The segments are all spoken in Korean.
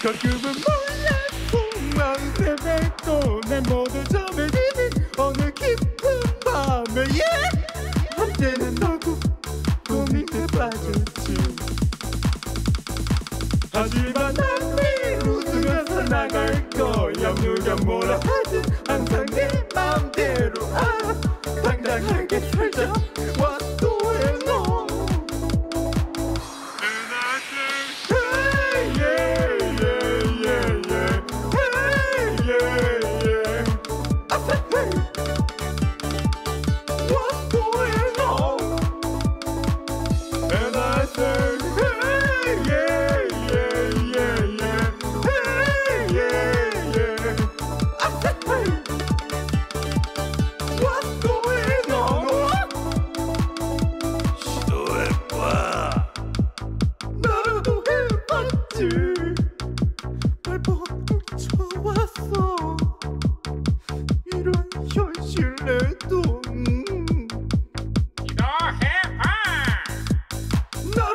가끔은 몰랐고 마음에 뱉고 내 모두 점해지는 오늘 깊은 밤에 yeah! 한때는 너고 고민에 빠졌지. 하지만 난 매일 웃으면서 나갈 거야. 누가 뭐라 하든 항상 내아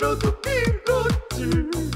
나로도 빌었지